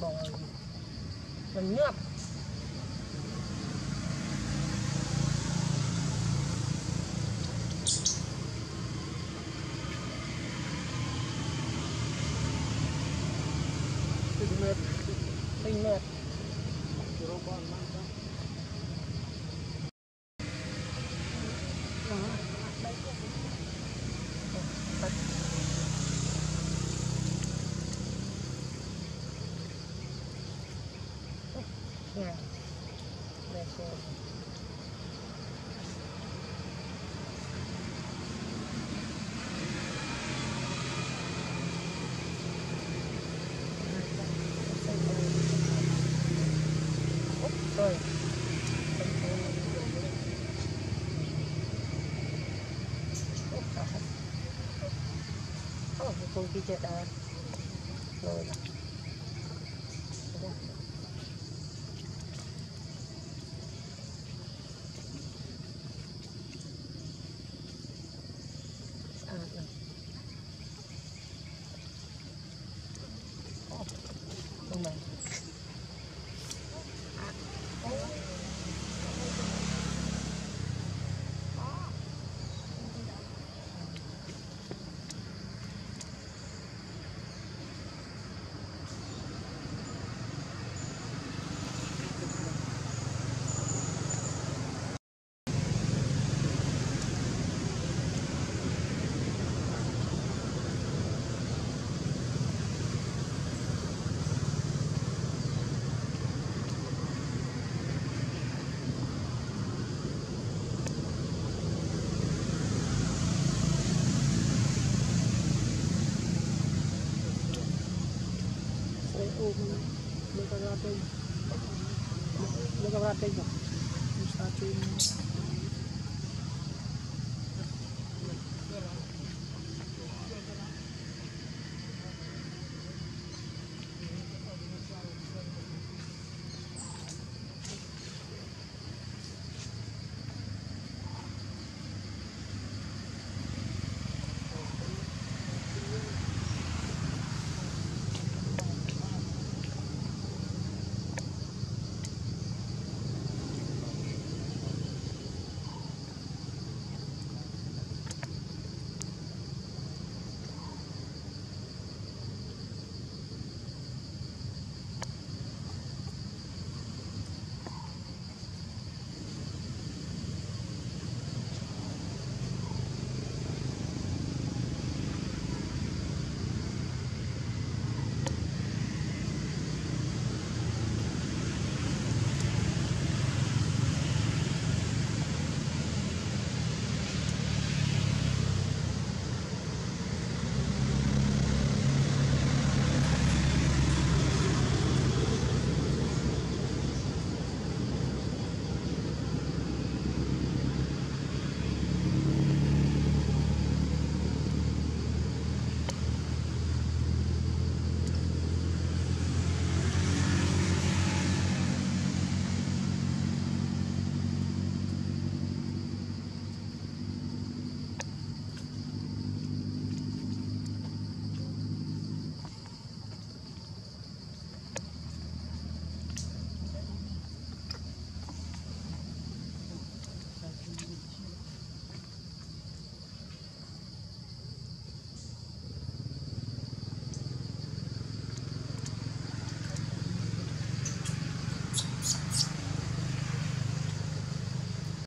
bò mình nhấp. Tinh mệt, mình mệt thì Nè. Đây xem. Úp, rồi. Úp, à. Oh, kung pijat ah. Rồi. Đây. Nagkakaratay. Nagkakaratay ba? Yung statue yung...